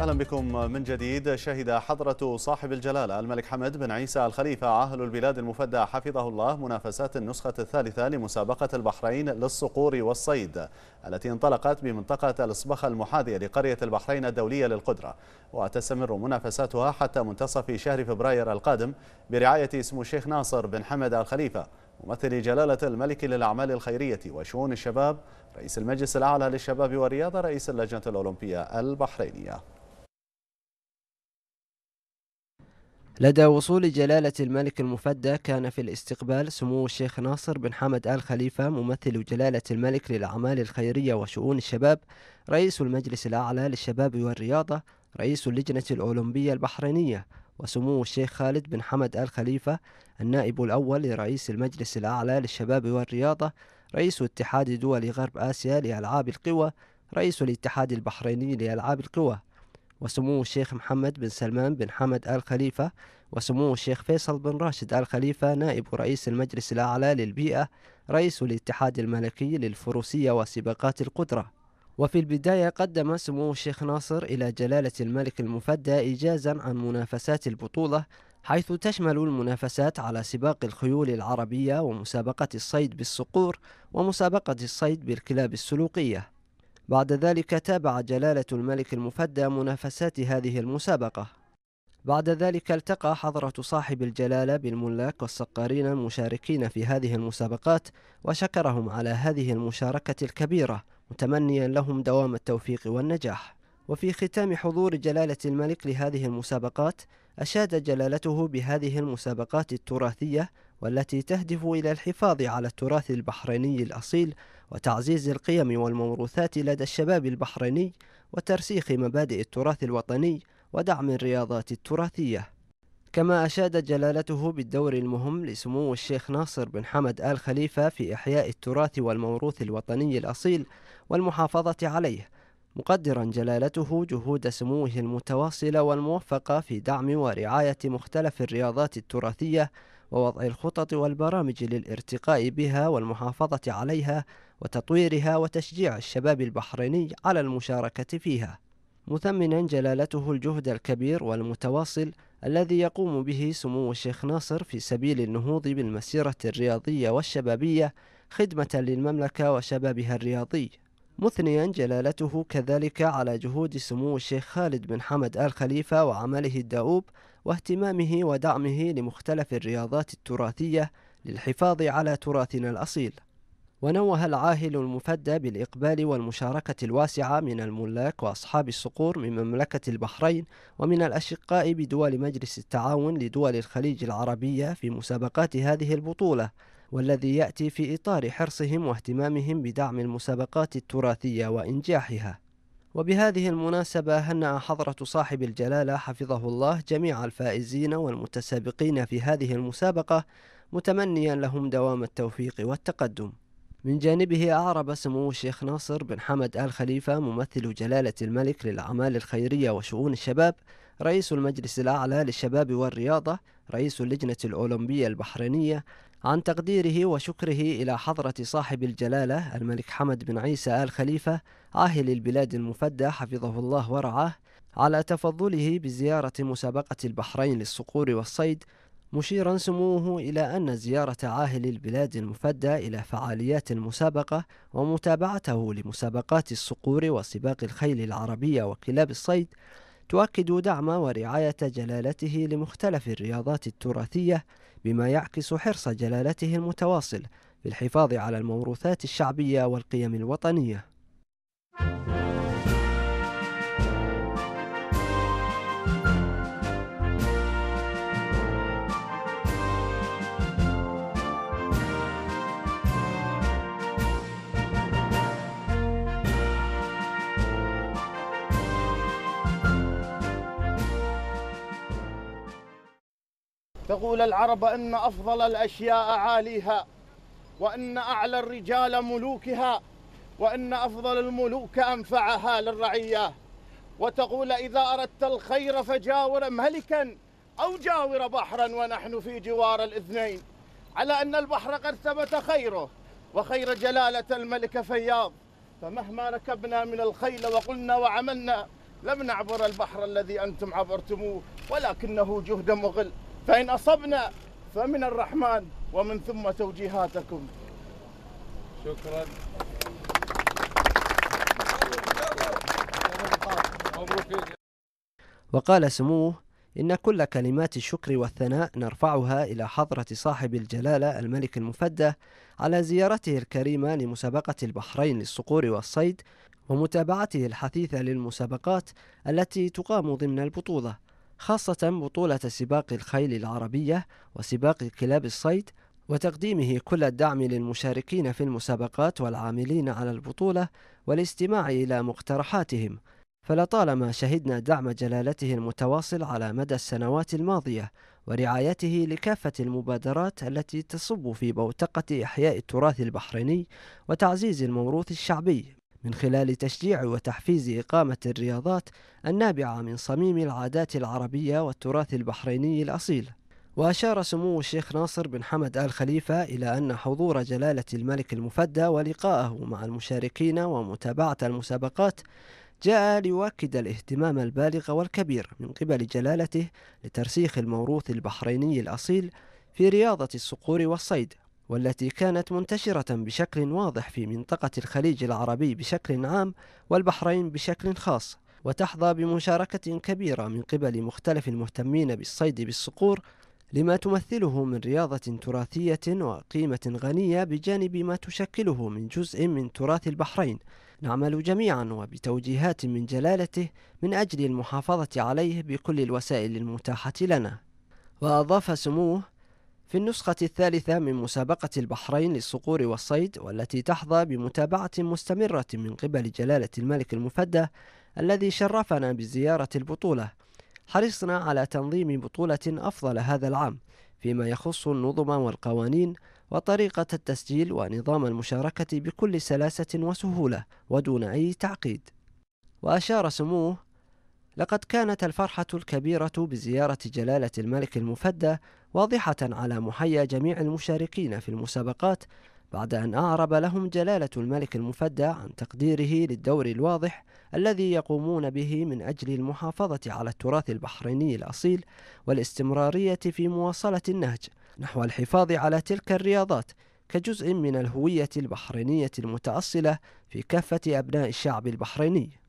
أهلا بكم من جديد. شهد حضرة صاحب الجلالة الملك حمد بن عيسى الخليفة عاهل البلاد المفدى حفظه الله منافسات النسخة الثالثة لمسابقة البحرين للصقور والصيد التي انطلقت بمنطقة الإصبخة المحاذية لقرية البحرين الدولية للقدرة. وتستمر منافساتها حتى منتصف شهر فبراير القادم برعاية سمو الشيخ ناصر بن حمد الخليفة ممثل جلالة الملك للأعمال الخيرية وشؤون الشباب رئيس المجلس الأعلى للشباب والرياضة رئيس اللجنة الأولمبية البحرينية. لدى وصول جلالة الملك المفدى كان في الاستقبال سمو الشيخ ناصر بن حمد آل خليفة ممثل جلالة الملك للأعمال الخيرية وشؤون الشباب رئيس المجلس الأعلى للشباب والرياضة رئيس اللجنة الأولمبية البحرينية وسمو الشيخ خالد بن حمد آل خليفة النائب الأول لرئيس المجلس الأعلى للشباب والرياضة رئيس اتحاد دول غرب آسيا لألعاب القوى رئيس الاتحاد البحريني لألعاب القوى. وسمو الشيخ محمد بن سلمان بن حمد آل خليفة وسمو الشيخ فيصل بن راشد آل خليفة نائب رئيس المجلس الأعلى للبيئة رئيس الاتحاد الملكي للفروسية وسباقات القدرة. وفي البداية قدم سمو الشيخ ناصر إلى جلالة الملك المفدى إيجازا عن منافسات البطولة حيث تشمل المنافسات على سباق الخيول العربية ومسابقة الصيد بالصقور ومسابقة الصيد بالكلاب السلوقية. بعد ذلك تابع جلالة الملك المفدى منافسات هذه المسابقة. بعد ذلك التقى حضرة صاحب الجلالة بالملاك والسقارين المشاركين في هذه المسابقات وشكرهم على هذه المشاركة الكبيرة متمنيا لهم دوام التوفيق والنجاح. وفي ختام حضور جلالة الملك لهذه المسابقات أشاد جلالته بهذه المسابقات التراثية والتي تهدف إلى الحفاظ على التراث البحريني الأصيل وتعزيز القيم والموروثات لدى الشباب البحريني وترسيخ مبادئ التراث الوطني ودعم الرياضات التراثية. كما أشاد جلالته بالدور المهم لسمو الشيخ ناصر بن حمد آل خليفة في إحياء التراث والموروث الوطني الأصيل والمحافظة عليه مقدرا جلالته جهود سموه المتواصلة والموفقة في دعم ورعاية مختلف الرياضات التراثية ووضع الخطط والبرامج للارتقاء بها والمحافظة عليها وتطويرها وتشجيع الشباب البحريني على المشاركة فيها. مثمنا جلالته الجهد الكبير والمتواصل الذي يقوم به سمو الشيخ ناصر في سبيل النهوض بالمسيرة الرياضية والشبابية خدمة للمملكة وشبابها الرياضي. مثنيا جلالته كذلك على جهود سمو الشيخ خالد بن حمد آل خليفة وعمله الدؤوب واهتمامه ودعمه لمختلف الرياضات التراثية للحفاظ على تراثنا الأصيل. ونوه العاهل المفدى بالإقبال والمشاركة الواسعة من الملاك وأصحاب الصقور من مملكة البحرين ومن الأشقاء بدول مجلس التعاون لدول الخليج العربية في مسابقات هذه البطولة. والذي يأتي في إطار حرصهم واهتمامهم بدعم المسابقات التراثية وإنجاحها. وبهذه المناسبة هنأ حضرة صاحب الجلالة حفظه الله جميع الفائزين والمتسابقين في هذه المسابقة متمنيا لهم دوام التوفيق والتقدم. من جانبه أعرب سمو الشيخ ناصر بن حمد آل خليفة ممثل جلالة الملك للأعمال الخيرية وشؤون الشباب رئيس المجلس الأعلى للشباب والرياضة رئيس اللجنة الأولمبية البحرينية عن تقديره وشكره إلى حضرة صاحب الجلالة الملك حمد بن عيسى آل خليفة عاهل البلاد المفدى حفظه الله ورعاه على تفضله بزيارة مسابقة البحرين للصقور والصيد مشيرا سموه إلى أن زيارة عاهل البلاد المفدى إلى فعاليات المسابقة ومتابعته لمسابقات الصقور وسباق الخيل العربية وكلاب الصيد تؤكد دعم ورعاية جلالته لمختلف الرياضات التراثية بما يعكس حرص جلالته المتواصل في الحفاظ على الموروثات الشعبية والقيم الوطنية. تقول العرب إن أفضل الأشياء عاليها وإن أعلى الرجال ملوكها وإن أفضل الملوك أنفعها للرعية. وتقول إذا أردت الخير فجاور ملكا أو جاور بحرا ونحن في جوار الاثنين على أن البحر قد ثبت خيره وخير جلالة الملك فياض. فمهما ركبنا من الخيل وقلنا وعملنا لم نعبر البحر الذي أنتم عبرتموه ولكنه جهد مغل. فإن أصبنا فمن الرحمن ومن ثم توجيهاتكم. شكرا. وقال سموه إن كل كلمات الشكر والثناء نرفعها إلى حضرة صاحب الجلالة الملك المفدى على زيارته الكريمة لمسابقة البحرين للصقور والصيد ومتابعته الحثيثة للمسابقات التي تقام ضمن البطولة. خاصة بطولة سباق الخيل العربية وسباق كلاب الصيد وتقديمه كل الدعم للمشاركين في المسابقات والعاملين على البطولة والاستماع إلى مقترحاتهم. فلطالما شهدنا دعم جلالته المتواصل على مدى السنوات الماضية ورعايته لكافة المبادرات التي تصب في بوتقة إحياء التراث البحريني وتعزيز الموروث الشعبي. من خلال تشجيع وتحفيز إقامة الرياضات النابعة من صميم العادات العربية والتراث البحريني الأصيل. وأشار سمو الشيخ ناصر بن حمد آل خليفة إلى أن حضور جلالة الملك المفدى ولقاءه مع المشاركين ومتابعة المسابقات جاء ليؤكد الاهتمام البالغ والكبير من قبل جلالته لترسيخ الموروث البحريني الأصيل في رياضة الصقور والصيد. والتي كانت منتشرة بشكل واضح في منطقة الخليج العربي بشكل عام والبحرين بشكل خاص وتحظى بمشاركة كبيرة من قبل مختلف المهتمين بالصيد بالصقور لما تمثله من رياضة تراثية وقيمة غنية بجانب ما تشكله من جزء من تراث البحرين. نعمل جميعا وبتوجيهات من جلالته من أجل المحافظة عليه بكل الوسائل المتاحة لنا. وأضاف سموه في النسخة الثالثة من مسابقة البحرين للصقور والصيد والتي تحظى بمتابعة مستمرة من قبل جلالة الملك المفدى الذي شرفنا بزيارة البطولة. حرصنا على تنظيم بطولة أفضل هذا العام فيما يخص النظم والقوانين وطريقة التسجيل ونظام المشاركة بكل سلاسة وسهولة ودون أي تعقيد. وأشار سموه لقد كانت الفرحة الكبيرة بزيارة جلالة الملك المفدى واضحة على محيا جميع المشاركين في المسابقات بعد أن أعرب لهم جلالة الملك المفدى عن تقديره للدور الواضح الذي يقومون به من أجل المحافظة على التراث البحريني الأصيل والاستمرارية في مواصلة النهج نحو الحفاظ على تلك الرياضات كجزء من الهوية البحرينية المتأصلة في كافة أبناء الشعب البحريني.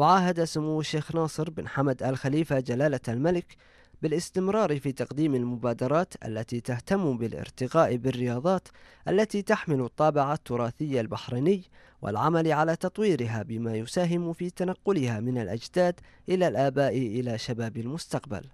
وعاهد سمو الشيخ ناصر بن حمد آل خليفة جلالة الملك بالاستمرار في تقديم المبادرات التي تهتم بالارتقاء بالرياضات التي تحمل الطابع التراثي البحريني والعمل على تطويرها بما يساهم في تنقلها من الأجداد إلى الآباء إلى شباب المستقبل.